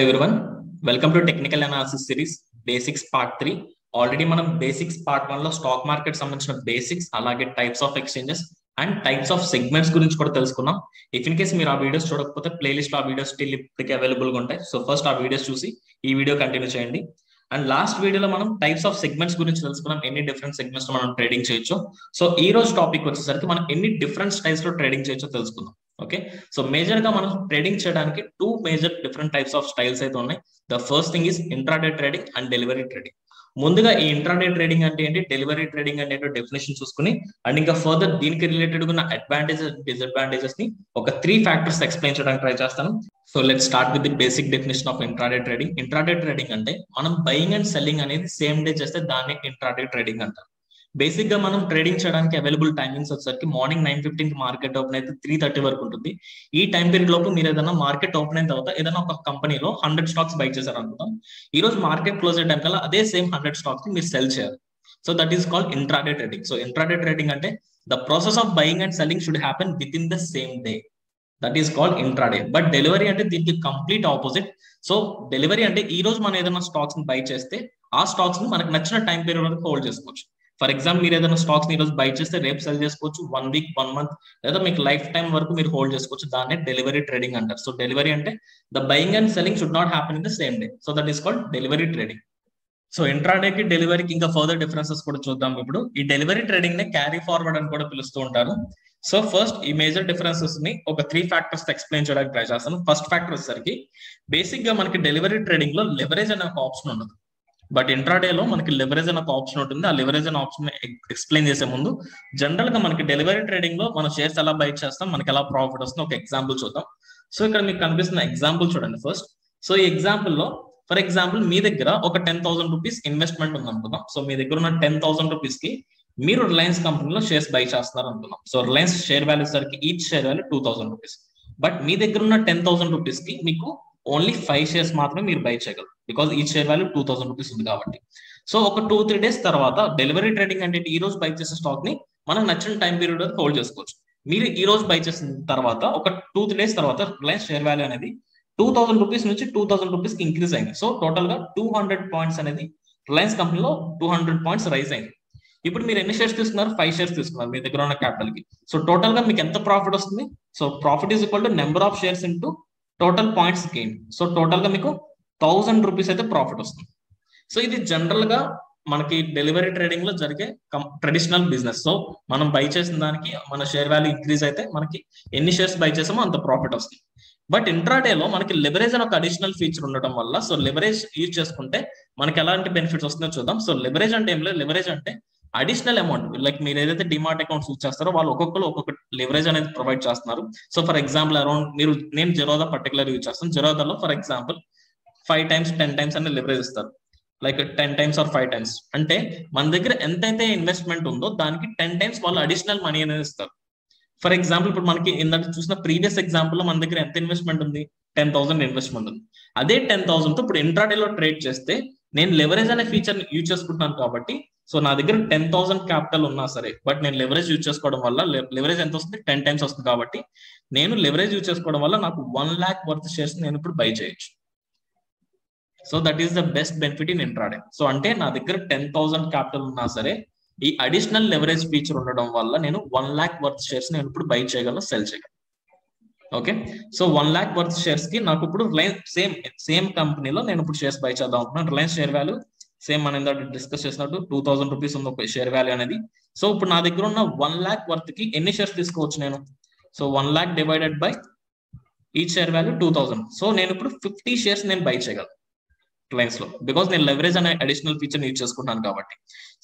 Hello everyone welcome to technical analysis series basics part three already మనం basics part వన్లో stock market సంబంధించిన basics అలాగే types of exchanges and types of segments గురించి కూడా తెలుసుకున్నాం. If in case మీరు ఆ వీడియోస్ చూడకపోతే ప్లేలిస్ట్ ఆ వీడియోస్ స్టిల్ ఇప్పటికీ అవైలబుల్గా ఉంటాయి. సో ఫస్ట్ ఆ వీడియోస్ చూసి ఈ వీడియో కంటిన్యూ చేయండి. అండ్ లాస్ట్ వీడియోలో మనం టైప్స్ ఆఫ్ సెగ్మెంట్స్ గురించి తెలుసుకున్నాం. ఎన్ని డిఫరెంట్ సెగ్మెంట్స్ మనం ట్రేడింగ్ చేయొచ్చు. సో ఈ రోజు టాపిక్ వచ్చేసరికి మనం ఎన్ని డిఫరెంట్ స్టైల్స్లో ట్రేడింగ్ చేయొచ్చో తెలుసుకుందాం. ఓకే? సో మేజర్గా మనం ట్రేడింగ్ చేయడానికి two major different types of styles అయితే ఉన్నాయి. The first thing is intraday trading and delivery trading. ముందుగా ఈ ఇంట్రాడే ట్రేడింగ్ అంటే ఏంటి? డెలివరీ ట్రేడింగ్ అంటే డెఫినేషన్ చూసుకుని అండ్ ఇంకా ఫర్దర్ దీనికి రిలేటెడ్ ఉన్న అడ్వాంటేజెస్ డిసడ్వాంటేజెస్ని ఒక త్రీ ఫ్యాక్టర్స్ ఎక్స్ప్లెయిన్ చేయడానికి ట్రై చేస్తాను. So let start with the basic definition of intraday trading. Intraday trading అంటే మనం బయింగ్ అండ్ సెల్లింగ్ అనేది సేమ్ డే చేస్తే దాన్ని ఇంట్రాడే ట్రేడింగ్ అంటారు. బేసిక్గా మనం ట్రేడింగ్ చేయడానికి అవైలబుల్ టైమింగ్స్ వచ్చేసరికి morning nine fifteen market open అయితే త్రీ థర్టీ వరకు ఉంటుంది. ఈ టైం పీరియడ్ లోపు మీరు ఏదైనా మార్కెట్ ఓపెన్ అయిన తర్వాత ఏదైనా ఒక కంపెనీలో హండ్రెడ్ స్టాక్స్ బై చేశారు అనుకుందాం ఈ రోజు మార్కెట్ క్లోజ్ అయ్యే టైం కల్లా అదే సేమ్ హండ్రెడ్ స్టాక్స్ మీరు సెల్ చేయాలి. So that is called intraday trading so intraday trading అంటే the process of buying and selling should happen within the same day that is called intraday but delivery అంటే దీనికి complete opposite so delivery అంటే ఈ రోజు మనం ఏదైనా స్టాక్స్ని buy చేస్తే ఆ స్టాక్స్ని మనకు నచ్చిన టైం పీరియడ్ వరకు హోల్డ్ చేసుకోవచ్చు. ఫర్ ఎగ్జాంపుల్ మీరు ఏదైనా స్టాక్స్ ఈ రోజు బై చేస్తే రేపు సెల్ చేసుకోవచ్చు వన్ వీక్ వన్ మంత్ లేదా మీకు లైఫ్ టైం వరకు మీరు హోల్డ్ చేసుకోవచ్చు. దాన్నే డెలివరీ ట్రేడింగ్ అంటారు. సో డెలివరీ అంటే the buying and selling should not happen in the same day so that is called delivery trading so ఇంట్రాడేకి డెలివరీకి ఇంకా ఫర్దర్ డిఫరెన్సెస్ కూడా చూద్దాం ఇప్పుడు. ఈ డెలివరీ ట్రేడింగ్ని క్యారీ ఫార్వర్డ్ అని కూడా పిలుస్తూ ఉంటారు. సో ఫస్ట్ ఈ మేజర్ డిఫరెన్సెస్ని ఒక త్రీ ఫ్యాక్టర్స్ ఎక్స్ప్లెయిన్ చేయడానికి ట్రై చేస్తాను. ఫస్ట్ ఫ్యాక్టర్ వచ్చేసరికి బేసిక్గా మనకి డెలివరీ ట్రేడింగ్లో లెవరేజ్ అనే ఒక ఆప్షన్ ఉండదు. బట్ ఇంట్రాడేలో మనకి లెవరేజ్ అనే ఒక ఆప్షన్ ఉంటుంది ఆ లెవరేజ్ అనే ఆప్షన్ ఎక్స్ప్లెయిన్ చేసే ముందు జనరల్గా మనకి డెలివరీ ట్రేడింగ్లో మన షేర్స్ ఎలా బై చేస్తాం మనకి ఎలా ప్రాఫిట్ వస్తుంది ఒక ఎగ్జాంపుల్ చూద్దాం. సో ఇక్కడ మీకు కనిపిస్తున్న ఎగ్జాంపుల్ చూడండి ఫస్ట్ సో ఈ ఎగ్జాంపుల్లో ఫర్ ఎగ్జాంపుల్ మీ దగ్గర ఒక టెన్ థౌసండ్ రూపీస్ ఇన్వెస్ట్మెంట్ ఉంది అనుకుందాం. సో మీ దగ్గర ఉన్న టెన్ థౌసండ్ రూపీస్కి మీరు రిలయన్స్ కంపెనీలో షేర్స్ బై చేస్తున్నారు అనుకుందాం. సో రిలయన్స్ షేర్ వాల్యూ సరికి each share value two thousand rupees but మీ దగ్గర ఉన్న టెన్ థౌసండ్ రూపీస్కి మీకు ఓన్లీ ఫైవ్ షేర్స్ మాత్రమే మీరు బై చేయగలరు. బికాస్ ఈ share value two thousand rupees ఉంది కాబట్టి. సో ఒక టూ త్రీ డేస్ తర్వాత డెలివరీ ట్రేడింగ్ అంటే ఈ రోజు బై చేసే స్టాక్ని మనం నచ్చిన టైం పీరియడ్ వరకు హోల్డ్ చేసుకోవచ్చు. మీరు ఈ రోజు బై చేసిన తర్వాత ఒక టూ త్రీ డేస్ తర్వాత రిలయన్స్ షేర్ వాల్యూ అనేది టూ థౌసండ్ రూపీస్ నుంచి టూ థౌసండ్ రూపీస్కి ఇంక్రీజ్ అయింది. సో టోటల్గా టూ హండ్రెడ్ పాయింట్స్ అనేది రిలయన్స్ కంపెనీలో టూ హండ్రెడ్ పాయింట్స్ రైజ్ అయింది. ఇప్పుడు మీరు ఎన్ని షేర్స్ తీసుకున్నారు? ఫైవ్ షేర్స్ తీసుకున్నారు మీ దగ్గర ఉన్న క్యాపిటల్కి. సో టోటల్గా మీకు ఎంత ప్రాఫిట్ వస్తుంది? So profit is equal to number of shares into total points gain so టోటల్గా మీకు థౌసండ్ రూపీస్ అయితే ప్రాఫిట్ వస్తుంది. సో ఇది జనరల్గా మనకి డెలివరీ ట్రేడింగ్లో జరిగే ట్రెడిషనల్ బిజినెస్ సో మనం బై చేసిన దానికి మన షేర్ వాల్యూ ఇంక్రీజ్ అయితే మనకి ఎన్ని షేర్స్ బై చేసామో అంత ప్రాఫిట్ వస్తుంది. బట్ ఇంట్రాడేలో మనకి లెవరేజ్ అని ఒక అడిషనల్ ఫీచర్ ఉండటం వల్ల సో లెవరేజ్ యూజ్ చేసుకుంటే మనకి ఎలాంటి బెనిఫిట్స్ వస్తుందో చూద్దాం. సో లెవరేజ్ అంటే ఏం లేదు. లెవరేజ్ అంటే అడిషనల్ అమౌంట్ లైక్ మీరు ఏదైతే డిమార్ట్ అకౌంట్స్ యూజ్ చేస్తారో వాళ్ళు ఒక్కొక్కరు ఒక్కొక్క లెవరేజ్ అనేది ప్రొవైడ్ చేస్తున్నారు. సో ఫర్ ఎగ్జాంపుల్ అరౌండ్ మీరు నేను జెరోదా పర్టికులర్ యూజ్ చేస్తాను. జెరోదాలో for example five times ten times అనేది లెవరేజ్ ఇస్తారు. Like ten times or five times అంటే మన దగ్గర ఎంతైతే ఇన్వెస్ట్మెంట్ ఉందో దానికి టెన్ టైమ్స్ వాళ్ళు అడిషనల్ మనీ అనేది ఇస్తారు. ఫర్ ఎగ్జాంపుల్ ఇప్పుడు మనకి ఇందాక చూసిన ప్రీవియస్ ఎగ్జాంపుల్లో మన దగ్గర ఎంత ఇన్వెస్ట్మెంట్ ఉంది? టెన్ థౌసండ్ ఇన్వెస్ట్మెంట్ ఉంది. అదే టెన్ థౌసండ్తో ఇప్పుడు ఇంట్రాడేలో ట్రేడ్ చేస్తే నేను లెవరేజ్ అనే ఫీచర్ యూజ్ చేసుకుంటున్నాను కాబట్టి సో నా దగ్గర టెన్ థౌసండ్ క్యాపిటల్ ఉన్నా సరే బట్ నేను లెవరేజ్ యూజ్ చేసుకోవడం వల్ల లెవరేజ్ ఎంత వస్తుంది? టెన్ టైమ్స్ వస్తుంది కాబట్టి నేను లెవరేజ్ యూజ్ చేసుకోవడం వల్ల నాకు వన్ ల్యాక్ వర్త్ షేర్స్ నేను ఇప్పుడు బై చేయొచ్చు. So that is the best benefit in intraday so అంటే నా దగ్గర టెన్ థౌసండ్ క్యాపిటల్ ఉన్నా సరే ఈ అడిషనల్ లెవరేజ్ ఫీచర్ ఉండడం వల్ల నేను వన్ ల్యాక్ వర్త్ షేర్స్ నేను ఇప్పుడు బై చేయగలను సెల్ చేయగలను. Okay so one lakh worth షేర్స్కి నాకు ఇప్పుడు రిలయన్స్ సేమ్ సేమ్ కంపెనీలో నేను ఇప్పుడు షేర్స్ బై చేద్దాం అనుకుంటున్నాను. రిలయన్స్ షేర్ వాల్యూ సేమ్ మనం ఇందాక డిస్కస్ చేసినట్టు టూ థౌసండ్ రూపీస్ ఉంది ఒక షేర్ వాల్యూ అనేది. సో ఇప్పుడు నా దగ్గర ఉన్న వన్ ల్యాక్ వర్త్కి ఎన్ని షేర్స్ తీసుకోవచ్చు నేను? So one lakh divided by ఈ share value two thousand so నేను ఇప్పుడు ఫిఫ్టీ షేర్స్ నేను బై చేయగలను రిలయన్స్లో. బికాస్ నేను లెవరేజ్ అనే అడిషనల్ ఫీచర్ యూజ్ చేసుకుంటాను కాబట్టి.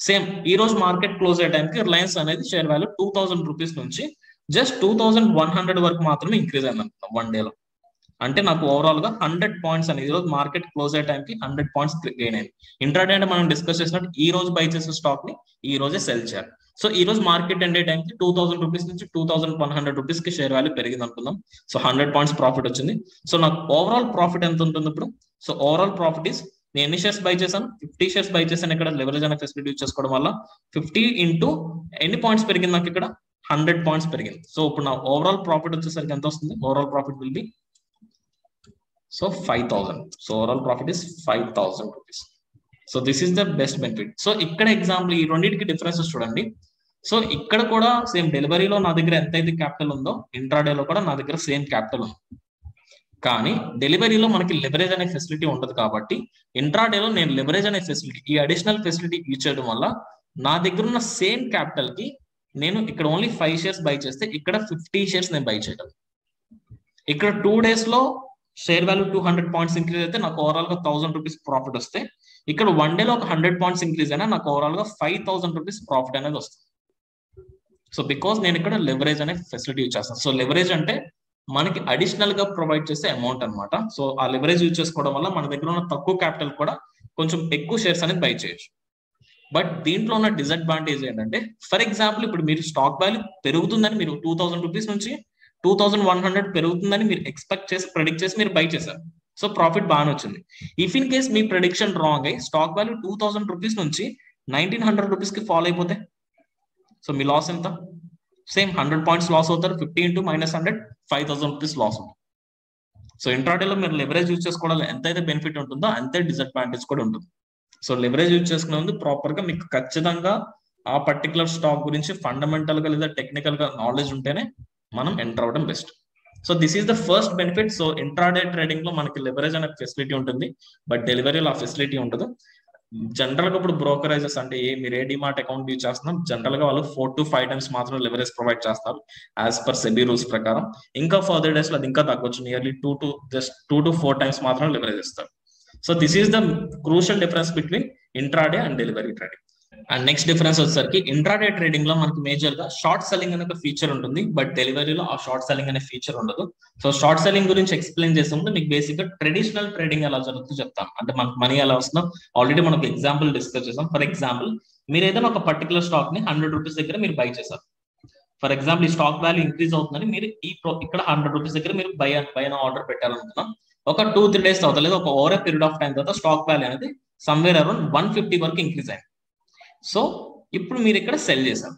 సేమ్ ఈ రోజు మార్కెట్ క్లోజ్ అయ్యే టైంకి రిలయన్స్ అనేది share value two thousand rupees నుంచి just two thousand one hundred వరకు మాత్రమే ఇంక్రీజ్ అయింది అనుకుంటాం వన్ డేలో అంటే నాకు ఓవరాల్గా హండ్రెడ్ పాయింట్స్ అనేది ఈ రోజు మార్కెట్ క్లోజ్ అయ్యే టైంకి హండ్రెడ్ పాయింట్స్ గెయిన్ అయింది ఇంట్రాడే అంటే మనం డిస్కస్ చేసినట్టు ఈ రోజు బై చేసే స్టాక్ని ఈ రోజే సెల్ చేయాలి. సో ఈ రోజు మార్కెట్ ఎండే టైంకి టూ థౌసండ్ రూపీస్ నుంచి టూ థౌసండ్ వన్ హండ్రెడ్ రూపీస్కి షేర్ వాల్యూ పెరిగింది అనుకుందాం. సో హండ్రెడ్ పాయింట్స్ ప్రాఫిట్ వచ్చింది. సో నాకు ఓవరాల్ ప్రాఫిట్ ఎంత ఉంటుంది ఇప్పుడు? సో ఓవరాల్ ప్రాఫిట్ ఇస్ నేను ఎన్ని షేర్స్ బై చేశాను? ఫిఫ్టీ షేర్స్ బై చేశాను ఇక్కడ. లెవరేజ్ అనే ఫెసిలిటీ యూజ్ చేసుకోవడం వల్ల ఫిఫ్టీ ఇంటూ ఎన్ని పాయింట్స్ పెరిగింది నాకు ఇక్కడ? హండ్రెడ్ పాయింట్స్ పెరిగింది. సో ఇప్పుడు నా ఓవరాల్ ప్రాఫిట్ వచ్చేసరికి ఎంత వస్తుంది? Overall profit will be so five thousand so profit profit is five thousand rupees so this is the best benefit so ఇక్కడ ఎగ్జాంపుల్ ఈ రెండింటికి డిఫరెన్సెస్ చూడండి. సో ఇక్కడ కూడా సేమ్ డెలివరీలో నా దగ్గర ఎంతైతే క్యాపిటల్ ఉందో ఇంట్రాడేలో కూడా నా దగ్గర సేమ్ క్యాపిటల్ ఉంది. కానీ డెలివరీలో మనకి లెవరేజ్ అనే ఫెసిలిటీ ఉండదు కాబట్టి ఇంట్రాడేలో నేను లెవరేజ్ అనే ఫెసిలిటీ ఈ అడిషనల్ ఫెసిలిటీ యూజ్ చేయడం వల్ల నా దగ్గర ఉన్న సేమ్ క్యాపిటల్కి నేను ఇక్కడ ఓన్లీ ఫైవ్ షేర్స్ బై చేస్తే ఇక్కడ ఫిఫ్టీ షేర్స్ నేను బై చేయగలను ఇక్కడ టూ డేస్లో share value two hundred points increase అయితే నాకు ఓవరాల్గా థౌసండ్ రూపీస్ ప్రాఫిట్ వస్తే ఇక్కడ వన్ డేలో ఒక హండ్రెడ్ పాయింట్స్ ఇంక్రీజ్ అయినా నాకు ఓవరాల్గా ఫైవ్ థౌసండ్ రూపీస్ ప్రాఫిట్ అనేది వస్తుంది. సో బికాస్ నేను ఇక్కడ లెవరేజ్ అనే ఫెసిలిటీ యూజ్ చేస్తాను. సో లెవరేజ్ అంటే మనకి అడిషనల్గా ప్రొవైడ్ చేసే అమౌంట్ అనమాట సో ఆ లెవరేజ్ యూజ్ చేసుకోవడం వల్ల మన దగ్గర ఉన్న తక్కువ క్యాపిటల్ కూడా కొంచెం ఎక్కువ షేర్స్ అనేది బై చేయొచ్చు. బట్ దీంట్లో ఉన్న డిసడ్వాంటేజ్ ఏంటంటే ఫర్ ఎగ్జాంపుల్ ఇప్పుడు మీరు స్టాక్ వాల్యూ పెరుగుతుందని మీరు టూ థౌసండ్ రూపీస్ నుంచి టూ థౌసండ్ వన్ హండ్రెడ్ పెరుగుతుందని మీరు ఎక్స్పెక్ట్ చేసి ప్రెడిక్ట్ చేసి మీరు బై చేశారు. సో ప్రాఫిట్ బాగానే వచ్చింది. ఇఫ్ ఇన్ కేస్ మీ ప్రెడిక్షన్ రాంగ్ అయ్యి stock value two thousand rupees నుంచి నైన్టీన్ హండ్రెడ్ రూపీస్కి ఫాలో అయిపోతే? సో మీ లాస్ ఎంత? సేమ్ హండ్రెడ్ పాయింట్స్ లాస్ అవుతారు. Fifty into minus hundred five thousand rupees loss అవుతుంది. సో ఇంట్రాడేలో మీరు లెవరేజ్ యూజ్ చేసుకోవడం అయితే బెనిఫిట్ ఉంటుందో అంతే డిసడ్వాంటేజ్ కూడా ఉంటుంది. సో లెవరేజ్ యూజ్ చేసుకునే ముందు ప్రాపర్గా మీకు ఖచ్చితంగా ఆ పర్టికులర్ స్టాక్ గురించి ఫండమెంటల్గా లేదా టెక్నికల్గా నాలెడ్జ్ ఉంటేనే మనం ఎంటర్ అవడం best so this is the first benefit so intraday ట్రేడింగ్లో మనకి లెవరేజ్ అనే ఫెసిలిటీ ఉంటుంది. బట్ డెలివరీలో ఆ ఫెసిలిటీ ఉండదు. జనరల్గా ఇప్పుడు బ్రోకరేజెస్ అంటే ఏ మీరు ఏ డిమార్ట్ అకౌంట్ యూజ్ చేస్తున్నాం జనరల్గా వాళ్ళు ఫోర్ టు ఫైవ్ టైమ్స్ మాత్రం లెవరేజ్ ప్రొవైడ్ చేస్తారు యాజ్ పర్ సెబీ రూల్స్ ప్రకారం. ఇంకా ఫర్దర్ డేస్లో అది ఇంకా తగ్గొచ్చు. Nearly two to just two to four times మాత్రం లెవరేజ్ ఇస్తారు. So this is the crucial difference between intraday and delivery trading and next difference వచ్చేసరికి ఇంట్రాడే ట్రేడింగ్లో మనకి మేజర్గా షార్ట్ సెల్లింగ్ అనే ఒక ఫీచర్ ఉంటుంది. బట్ డెలివరీలో ఆ షార్ట్ సెల్లింగ్ అనే ఫీచర్ ఉండదు. సో షార్ట్ సెల్లింగ్ గురించి ఎక్స్ప్లెయిన్ చేసే మీకు బేసిక్గా ట్రెడిషనల్ ట్రేడింగ్ ఎలా జరుగుతుందో చెప్తాం అంటే మనకు మనీ ఎలా వస్తుందో ఆల్రెడీ మనకు ఎగ్జాంపుల్ డిస్కస్ చేసాం. ఫర్ ఎగ్జాంపుల్ మీరు ఏదైనా ఒక పర్టికులర్ స్టాక్ని హండ్రెడ్ రూపీస్ దగ్గర మీరు బై చేశారు. ఫర్ ఎగ్జాంపుల్ ఈ స్టాక్ వాల్యూ ఇంక్రీజ్ అవుతుందని మీరు ఈ ఇక్కడ హండ్రెడ్ రూపీస్ దగ్గర మీరు బై బై ఆర్డర్ పెట్టాలనుకున్నాం. ఒక టూ త్రీ డేస్ తర్వాత లేదా ఒక ఓవర్ పీరియడ్ ఆఫ్ టైం తర్వాత స్టాక్ వాల్యూ అనేది సమ్వేర్ అరౌండ్ వన్ ఫిఫ్టీ వరకు ఇంక్రీజ్ అయింది. సో ఇప్పుడు మీరు ఇక్కడ సెల్ చేశారు.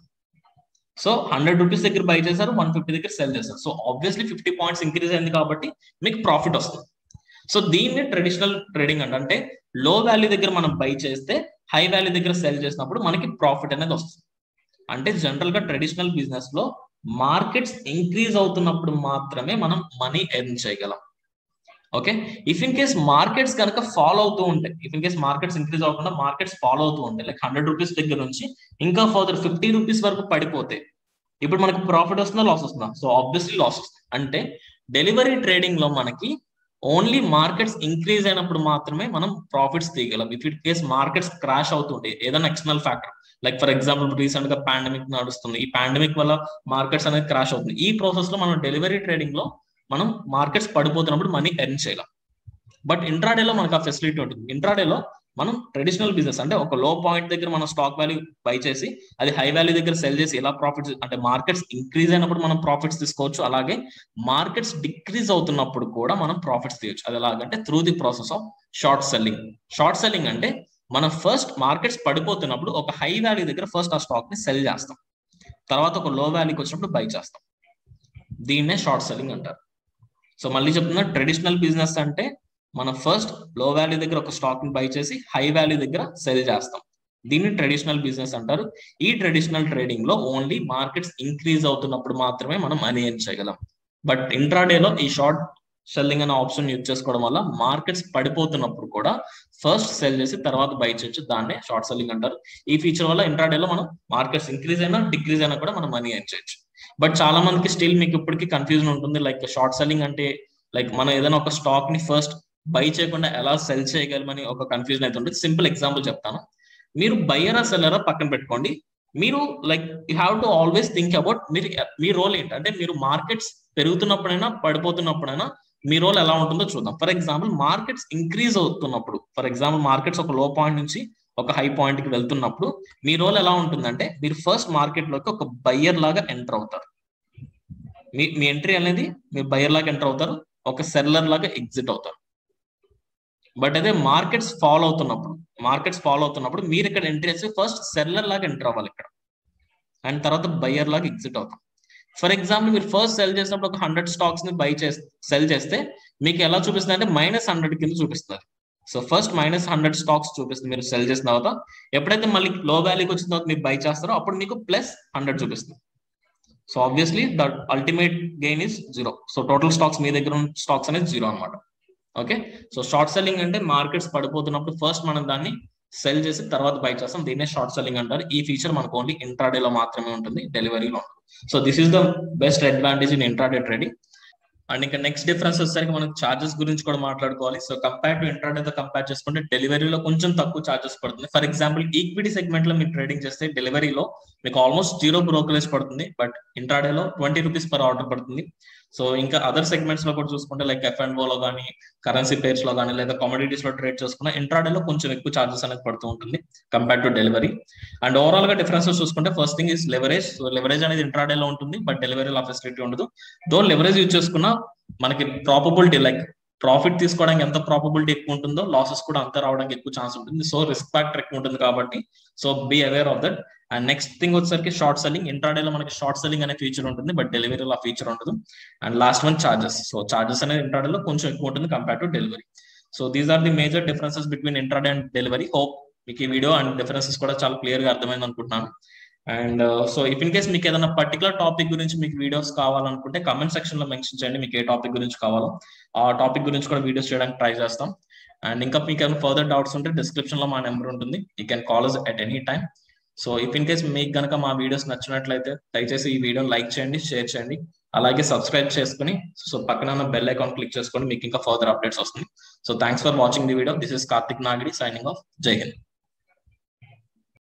సో హండ్రెడ్ రూపీస్ దగ్గర బై చేశారు వన్ ఫిఫ్టీ దగ్గర సెల్ చేశారు. So obviously fifty points increase అయింది కాబట్టి మీకు ప్రాఫిట్ వస్తుంది. సో దీన్ని ట్రెడిషనల్ ట్రేడింగ్ అంటే అంటే లో వాల్యూ దగ్గర మనం బై చేస్తే హై వాల్యూ దగ్గర సెల్ చేసినప్పుడు మనకి ప్రాఫిట్ అనేది వస్తుంది. అంటే జనరల్గా ట్రెడిషనల్ బిజినెస్లో మార్కెట్స్ ఇంక్రీజ్ అవుతున్నప్పుడు మాత్రమే మనం మనీ ఎర్న్ చేయగలం. Okay? If in case markets కనుక ఫాలో అవుతూ ఉంటాయి if in case markets increase అవ్వకుండా మార్కెట్స్ ఫాలో అవుతూ ఉంటాయి లైక్ హండ్రెడ్ రూపీస్ దగ్గర నుంచి ఇంకా ఫర్దర్ ఫిఫ్టీ రూపీస్ వరకు పడిపోతే ఇప్పుడు మనకి ప్రాఫిట్ వస్తుందా లాస్ వస్తుందా? సో ఆబ్వియస్లీ లాస్ వస్తుంది. అంటే డెలివరీ ట్రేడింగ్లో మనకి ఓన్లీ మార్కెట్స్ ఇంక్రీజ్ అయినప్పుడు మాత్రమే మనం ప్రాఫిట్స్ తీయగలం. If it case markets crash అవుతుంటే ఏదైనా external factor like for example రీసెంట్గా పాండమిక్ నడుస్తుంది. ఈ పాండమిక్ వల్ల మార్కెట్స్ అనేది క్రాష్ అవుతుంది. ఈ ప్రాసెస్లో మనం డెలివరీ ట్రేడింగ్లో మనం మార్కెట్స్ పడిపోతున్నప్పుడు మనీ ఎర్న్ చేయలేం. బట్ ఇంట్రాడేలో మనకు ఆ ఫెసిలిటీ ఉంటుంది. ఇంట్రాడేలో మనం ట్రెడిషనల్ బిజినెస్ అంటే ఒక లో పాయింట్ దగ్గర మనం స్టాక్ వాల్యూ బై చేసి అది హై వాల్యూ దగ్గర సెల్ చేసి ఎలా ప్రాఫిట్స్ అంటే మార్కెట్స్ ఇంక్రీజ్ అయినప్పుడు మనం ప్రాఫిట్స్ తీసుకోవచ్చు. అలాగే మార్కెట్స్ డిక్రీజ్ అవుతున్నప్పుడు కూడా మనం ప్రాఫిట్స్ తీయచ్చు. అది ఎలాగంటే through the process of short selling short selling అంటే మనం ఫస్ట్ మార్కెట్స్ పడిపోతున్నప్పుడు ఒక హై వాల్యూ దగ్గర ఫస్ట్ ఆ స్టాక్ని సెల్ చేస్తాం. తర్వాత ఒక లో వాల్యూకి వచ్చినప్పుడు బై చేస్తాం. దీన్నే షార్ట్ సెల్లింగ్ అంటారు. సో మళ్ళీ చెప్తున్నా ట్రెడిషనల్ బిజినెస్ అంటే మనం ఫస్ట్లో వాల్యూ దగ్గర ఒక స్టాక్ని బై చేసి హై వాల్యూ దగ్గర సెల్ చేస్తాం. దీన్ని ట్రెడిషనల్ బిజినెస్ అంటారు. ఈ ట్రెడిషనల్ ట్రేడింగ్లో ఓన్లీ మార్కెట్స్ ఇంక్రీజ్ అవుతున్నప్పుడు మాత్రమే మనం మనీ ఎర్న్ చేయగలం. బట్ ఇంట్రాడేలో ఈ షార్ట్ సెల్లింగ్ అనే ఆప్షన్ యూజ్ చేసుకోవడం వల్ల మార్కెట్స్ పడిపోతున్నప్పుడు కూడా ఫస్ట్ సెల్ చేసి తర్వాత బై చేయొచ్చు. దాన్నే షార్ట్ సెల్లింగ్ అంటారు. ఈ ఫీచర్ వల్ల ఇంట్రాడేలో మనం మార్కెట్స్ ఇంక్రీజ్ అయినా డిక్రీజ్ అయినా కూడా మనం మనీ ఎర్న్ చేయొచ్చు. బట్ చాలా మందికి స్టిల్ మీకు ఇప్పటికీ కన్ఫ్యూజన్ ఉంటుంది. లైక్ షార్ట్ సెల్లింగ్ అంటే లైక్ మనం ఏదైనా ఒక స్టాక్ని ఫస్ట్ బై చేయకుండా ఎలా సెల్ చేయగలమని ఒక కన్ఫ్యూజన్ అయితే ఉంటుంది. సింపుల్ ఎగ్జాంపుల్ చెప్తాను. మీరు బయ్యరా సెల్లరా పక్కన పెట్టుకోండి. మీరు like you have to always think about మీరు మీ రోల్ ఏంటి? అంటే మీరు మార్కెట్స్ పెరుగుతున్నప్పుడైనా పడిపోతున్నప్పుడైనా మీ రోల్ ఎలా ఉంటుందో చూద్దాం. ఫర్ ఎగ్జాంపుల్ మార్కెట్స్ ఇంక్రీజ్ అవుతున్నప్పుడు ఫర్ ఎగ్జాంపుల్ మార్కెట్స్ ఒక లో పాయింట్ నుంచి ఒక హై పాయింట్కి వెళ్తున్నప్పుడు మీ రోల్ ఎలా ఉంటుందంటే మీరు ఫస్ట్ మార్కెట్లోకి ఒక బయ్యర్ లాగా ఎంటర్ అవుతారు. మీ మీ ఎంట్రీ అనేది మీరు బయ్యర్ లాగా ఎంటర్ అవుతారు ఒక సెల్లర్ లాగా ఎగ్జిట్ అవుతారు. బట్ అదే మార్కెట్స్ ఫాలో అవుతున్నప్పుడు మార్కెట్స్ ఫాలో అవుతున్నప్పుడు మీరు ఇక్కడ ఎంట్రీ చేసి ఫస్ట్ సెల్లర్ లాగా ఎంటర్ అవ్వాలి ఇక్కడ. అండ్ తర్వాత బయ్యర్ లాగా ఎగ్జిట్ అవుతాం. ఫర్ ఎగ్జాంపుల్ మీరు ఫస్ట్ సెల్ చేసినప్పుడు ఒక హండ్రెడ్ స్టాక్స్ని బై చేస్తే సెల్ చేస్తే మీకు ఎలా చూపిస్తుంది అంటే మైనస్ హండ్రెడ్ కింద చూపిస్తుంది so first minus hundred stocks చూపిస్తుంది. మీరు సెల్ చేసిన తర్వాత ఎప్పుడైతే మళ్ళీ లో వాల్యూకి వచ్చిన తర్వాత మీరు బై చేస్తారో అప్పుడు మీకు ప్లస్ హండ్రెడ్ చూపిస్తుంది. So obviously the ultimate gain is zero so total stocks మీ దగ్గర ఉన్న స్టాక్స్ అనేది జీరో అనమాట ఓకే సో షార్ట్ సెల్లింగ్ అంటే మార్కెట్స్ పడిపోతున్నప్పుడు ఫస్ట్ మనం దాన్ని సెల్ చేసి తర్వాత బై చేస్తాం. దీన్నే షార్ట్ సెల్లింగ్ అంటారు. ఈ ఫీచర్ మనకు ఓన్లీ ఇంట్రాడేలో మాత్రమే ఉంటుంది. డెలివరీలో ఉంటుంది so this is the best advantage in intraday trading and ఇంకా నెక్స్ట్ డిఫరెన్స్ వచ్చేసరికి మనం చార్జెస్ గురించి కూడా మాట్లాడుకోవాలి. సో కంపేర్ టు ఇంట్రాడేతో కంపేర్ చేసుకుంటే డెలివరీలో కొంచెం తక్కువ చార్జెస్ పడుతుంది. ఫర్ ఎగ్జాంపుల్ ఈక్విటీ సెగ్మెంట్లో మీరు ట్రేడింగ్ చేస్తే డెలివరీలో మీకు ఆల్మోస్ట్ జీరో బ్రోకరేజ్ పడుతుంది బట్ ఇంట్రాడేలో ట్వంటీ రూపీస్ పర్ ఆర్డర్ పడుతుంది. సో ఇంకా అదర్ సెగ్మెంట్స్లో కూడా చూసుకుంటే లైక్ ఎఫ్ అండ్లో కానీ కరెన్సీ పేర్స్లో కానీ లేదా కమోడిటీస్లో ట్రేడ్ చేసుకున్న ఇంట్రాడేలో కొంచెం ఎక్కువ చార్జెస్ అనేది పడుతూ ఉంటుంది కంపేర్ టు డెలివరీ అండ్ ఓవరాల్గా డిఫరెన్సెస్ చూసుకుంటే first thing is leverage so leverage అనేది ఇంట్రాడేలో ఉంటుంది బట్ డెలివరీలో ఫెసిలిటీ ఉండదు. దో లెవరేజ్ యూజ్ చేసుకున్నా మనకి ప్రాపబిలిటీ లైక్ ప్రాఫిట్ తీసుకోవడానికి ఎంత ప్రాపబిలిటీ ఎక్కువ ఉంటుందో లాసెస్ కూడా అంత రావడానికి ఎక్కువ ఛాన్స్ ఉంటుంది. సో రిస్క్ ఫ్యాక్టర్ ఎక్కువ ఉంటుంది కాబట్టి so be aware of that and next thing వచ్చేసరికి షార్ట్ సెల్లింగ్ ఇంట్రాడేలో మనకి షార్ట్ సెల్లింగ్ అనే ఫీచర్ ఉంటుంది బట్ డెలివరీలో ఆ ఫీచర్ ఉండదు. And last one charges so charges అనేది ఇంట్రాడేలో కొంచెం ఎక్కువ ఉంటుంది compare to delivery so these are the major differences between intraday and delivery hope మీకు ఈ వీడియో అండ్ డిఫరెన్సెస్ కూడా చాలా క్లియర్గా అర్థమైంది అనుకుంటున్నాను. And so if in case మీకు ఏదైనా పర్టికులర్ టాపిక్ గురించి మీకు వీడియోస్ కావాలనుకుంటే కమెంట్ సెక్షన్లో మెన్షన్ చేయండి. మీకు ఏ టాపిక్ గురించి కావాలో. ఆ టాపిక్ గురించి కూడా వీడియోస్ చేయడానికి ట్రై చేస్తాం. అండ్ ఇంకా మీకు ఏమైనా ఫర్దర్ డౌట్స్ ఉంటే డిస్క్రిప్షన్లో మా నెంబర్ ఉంటుంది. You can call us at any time so if in case మీకు కనుక మా వీడియోస్ నచ్చినట్లయితే దయచేసి ఈ వీడియోని లైక్ చేయండి షేర్ చేయండి. అలాగే సబ్స్క్రైబ్ చేసుకుని సో పక్కన ఉన్న బెల్ ఐకాన్ క్లిక్ చేసుకోండి మీకు ఇంకా ఫర్దర్ అప్డేట్స్ వస్తుంది. So thanks for watching the video this is Karthik Nagidi signing off జై హింద్